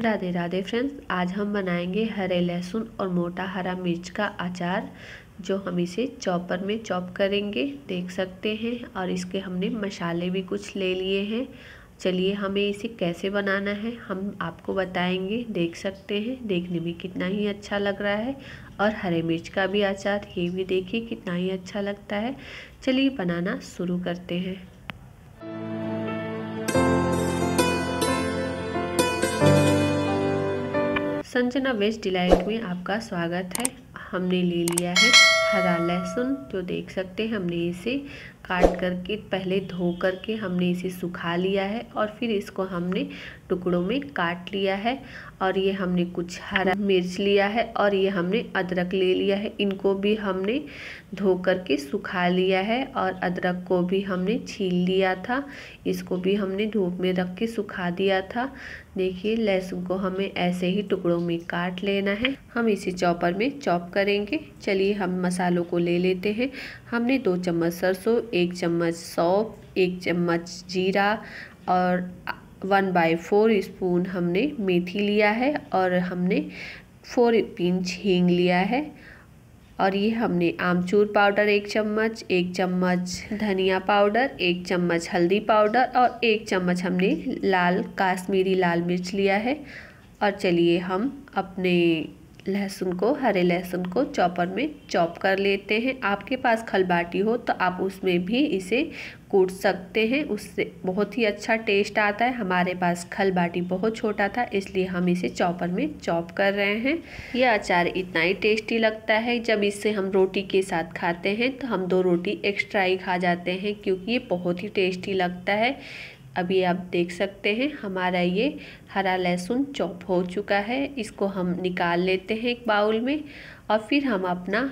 Radhe Radhe friends आज हम बनाएँगे हरे लहसुन और मोटा हरा मिर्च का अचार, जो हम इसे चॉपर में चॉप करेंगे, देख सकते हैं। और इसके हमने मसाले भी कुछ ले लिए हैं। चलिए हमें इसे कैसे बनाना है, हम आपको बताएँगे, देख सकते हैं। देखने में कितना ही अच्छा लग रहा है। और हरे मिर्च का भी अचार, ये भी देखिए कितना ही अच्छा लगता है। चलिए बनाना शुरू करते हैं। संजना वेज डिलाइट में आपका स्वागत है। हमने ले लिया है हरा लहसुन, जो देख सकते हैं हमने इसे काट करके, पहले धो करके हमने इसे सुखा लिया है और फिर इसको हमने टुकड़ों में काट लिया है और ये हमने कुछ हरा मिर्च लिया है और ये हमने अदरक ले लिया है। इनको भी हमने धो करके सुखा लिया है और अदरक को भी हमने छील लिया था। इसको भी हमने धूप में रख के सुखा दिया था। देखिए, लहसुन को हमें ऐसे ही टुकड़ों में काट लेना है। हम इसे चॉपर में चॉप करेंगे। चलिए, हम मसालों को ले लेते हैं। हमने दो चम्मच सरसों एक चम्मच सौंफ, एक चम्मच जीरा और वन बाय फोर स्पून हमने मेथी लिया है और हमने फोर पिंच हींग लिया है। और ये हमने आमचूर पाउडर एक चम्मच एक चम्मच धनिया पाउडर, एक चम्मच हल्दी पाउडर और एक चम्मच हमने लाल, काश्मीरी लाल मिर्च लिया है। और चलिए हम अपने लहसुन को, हरे लहसुन को चॉपर में चॉप कर लेते हैं। आपके पास खलबाटी हो तो आप उसमें भी इसे कूट सकते हैं। उससे बहुत ही अच्छा टेस्ट आता है। हमारे पास खलबाटी बहुत छोटा था, इसलिए हम इसे चॉपर में चॉप कर रहे हैं। यह अचार इतना ही टेस्टी लगता है। जब इसे हम रोटी के साथ खाते हैं तो हम दो रोटी एक्स्ट्रा ही खा जाते हैं, क्योंकि ये बहुत ही टेस्टी लगता है। अभी आप देख सकते हैं, हमारा ये हरा लहसुन चॉप हो चुका है। इसको हम निकाल लेते हैं एक बाउल में और फिर हम अपना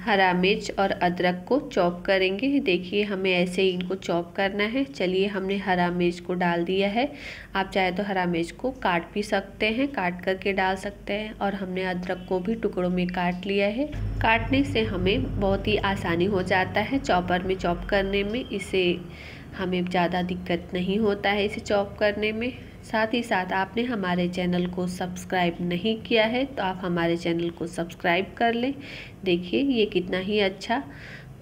हरा मिर्च और अदरक को चॉप करेंगे। देखिए, हमें ऐसे ही इनको चॉप करना है। चलिए, हमने हरा मिर्च को डाल दिया है। आप चाहे तो हरा मिर्च को काट भी सकते हैं, काट करके डाल सकते हैं और हमने अदरक को भी टुकड़ों में काट लिया है। काटने से हमें बहुत ही आसानी हो जाता है चॉपर में चॉप करने में। इसे हमें ज़्यादा दिक्कत नहीं होता है इसे चॉप करने में। साथ ही साथ आपने हमारे चैनल को सब्सक्राइब नहीं किया है तो आप हमारे चैनल को सब्सक्राइब कर लें। देखिए, ये कितना ही अच्छा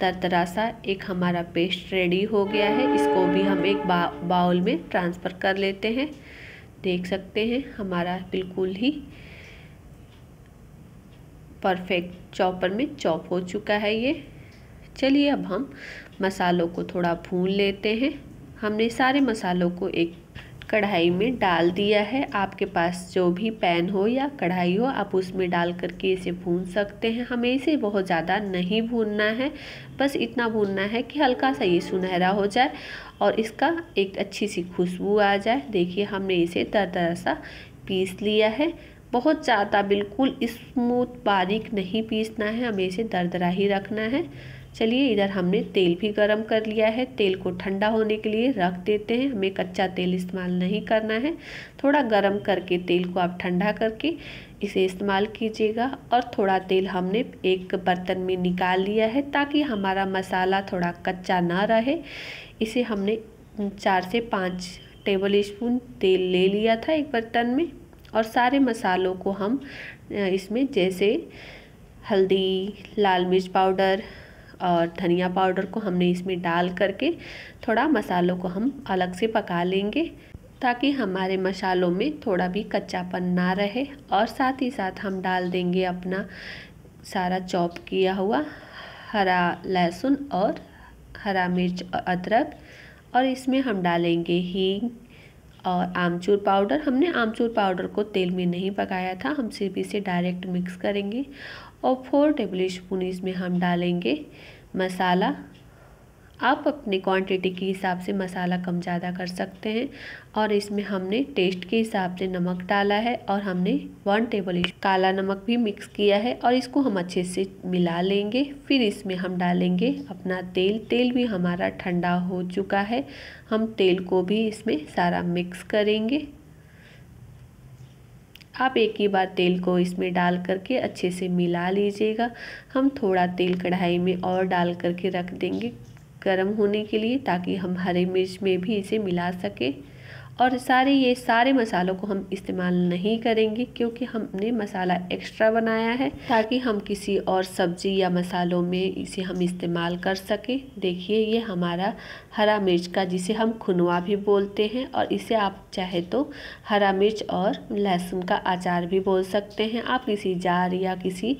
तरतरा सा एक हमारा पेस्ट रेडी हो गया है। इसको भी हम एक बा, बाउल में ट्रांसफ़र कर लेते हैं। देख सकते हैं, हमारा बिल्कुल ही परफेक्ट चॉपर में चॉप हो चुका है ये। चलिए अब हम मसालों को थोड़ा भून लेते हैं। हमने सारे मसालों को एक कढ़ाई में डाल दिया है। आपके पास जो भी पैन हो या कढ़ाई हो, आप उसमें डाल करके इसे भून सकते हैं। हमें इसे बहुत ज़्यादा नहीं भूनना है। बस इतना भूनना है कि हल्का सा ये सुनहरा हो जाए और इसका एक अच्छी सी खुशबू आ जाए। देखिए, हमने इसे तर तरह सा पीस लिया है। बहुत ज़्यादा बिल्कुल स्मूथ बारीक नहीं पीसना है। हमें इसे दरदरा ही रखना है। चलिए इधर हमने तेल भी गरम कर लिया है। तेल को ठंडा होने के लिए रख देते हैं। हमें कच्चा तेल इस्तेमाल नहीं करना है। थोड़ा गरम करके तेल को आप ठंडा करके इसे इस्तेमाल कीजिएगा। और थोड़ा तेल हमने एक बर्तन में निकाल लिया है ताकि हमारा मसाला थोड़ा कच्चा ना रहे। इसे हमने चार से पाँच टेबल स्पून तेल ले लिया था एक बर्तन में। और सारे मसालों को हम इसमें जैसे हल्दी, लाल मिर्च पाउडर और धनिया पाउडर को हमने इसमें डाल करके थोड़ा मसालों को हम अलग से पका लेंगे, ताकि हमारे मसालों में थोड़ा भी कच्चापन ना रहे। और साथ ही साथ हम डाल देंगे अपना सारा चॉप किया हुआ हरा लहसुन और हरा मिर्च, अदरक, और इसमें हम डालेंगे हींग। और आमचूर पाउडर, हमने आमचूर पाउडर को तेल में नहीं पकाया था, हम सिर्फ़ इसे डायरेक्ट मिक्स करेंगे और फोर टेबल स्पून इसमें हम डालेंगे मसाला आप अपने क्वांटिटी के हिसाब से मसाला कम ज़्यादा कर सकते हैं और इसमें हमने टेस्ट के हिसाब से नमक डाला है और हमने वन टेबल काला नमक भी मिक्स किया है और इसको हम अच्छे से मिला लेंगे। फिर इसमें हम डालेंगे अपना तेल। तेल भी हमारा ठंडा हो चुका है। हम तेल को भी इसमें सारा मिक्स करेंगे। आप एक ही बार तेल को इसमें डाल करके अच्छे से मिला लीजिएगा। हम थोड़ा तेल कढ़ाई में और डाल करके रख देंगे। गर्म होने के लिए ताकि हम हरे मिर्च में भी इसे मिला सकें। और सारे ये सारे मसालों को हम इस्तेमाल नहीं करेंगे क्योंकि हमने मसाला एक्स्ट्रा बनाया है ताकि हम किसी और सब्ज़ी या मसालों में इसे हम इस्तेमाल कर सकें। देखिए, ये हमारा हरा मिर्च का, जिसे हम खुनवा भी बोलते हैं और इसे आप चाहे तो हरा मिर्च और लहसुन का अचार भी बोल सकते हैं। आप किसी जार या किसी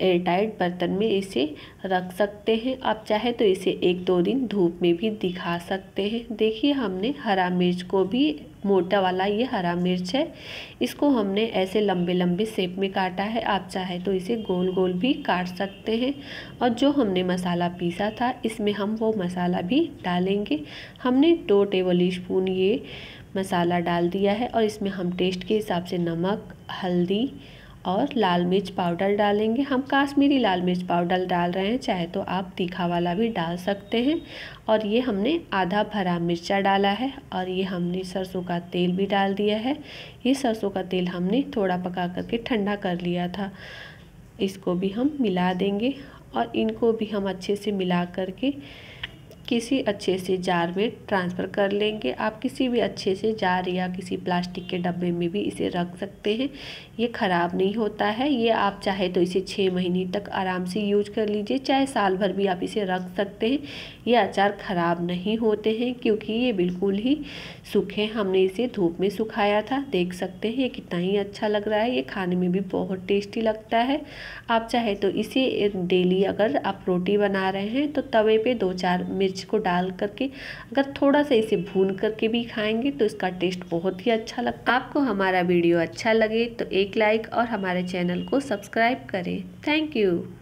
एयरटाइट बर्तन में इसे रख सकते हैं। आप चाहे तो इसे एक दो दिन धूप में भी दिखा सकते हैं। देखिए, हमने हरा मिर्च को भी, मोटा वाला ये हरा मिर्च है, इसको हमने ऐसे लंबे लंबे शेप में काटा है। आप चाहे तो इसे गोल गोल भी काट सकते हैं। और जो हमने मसाला पीसा था, इसमें हम वो मसाला भी डालेंगे। हमने दो टेबल स्पून ये मसाला डाल दिया है और इसमें हम टेस्ट के हिसाब से नमक, हल्दी और लाल मिर्च पाउडर डालेंगे। हम काश्मीरी लाल मिर्च पाउडर डाल रहे हैं, चाहे तो आप तीखा वाला भी डाल सकते हैं। और ये हमने आधा भरा मिर्चा डाला है और ये हमने सरसों का तेल भी डाल दिया है। ये सरसों का तेल हमने थोड़ा पका करके ठंडा कर लिया था। इसको भी हम मिला देंगे और इनको भी हम अच्छे से मिला करके किसी अच्छे से जार में ट्रांसफ़र कर लेंगे। आप किसी भी अच्छे से जार या किसी प्लास्टिक के डब्बे में भी इसे रख सकते हैं। ये ख़राब नहीं होता है। ये आप चाहे तो इसे छः महीने तक आराम से यूज़ कर लीजिए। चाहे साल भर भी आप इसे रख सकते हैं। ये अचार ख़राब नहीं होते हैं क्योंकि ये बिल्कुल ही सूखे हमने इसे धूप में सुखाया था। देख सकते हैं। ये कितना ही अच्छा लग रहा है। ये खाने में भी बहुत टेस्टी लगता है। आप चाहे तो इसे डेली अगर आप रोटी बना रहे हैं तो तवे पे दो चार मिर्च को डाल करके अगर थोड़ा सा इसे भून करके भी खाएँगे तो इसका टेस्ट बहुत ही अच्छा लगता है आपको हमारा वीडियो अच्छा लगे तो एक लाइक और हमारे चैनल को सब्सक्राइब करें। Thank you.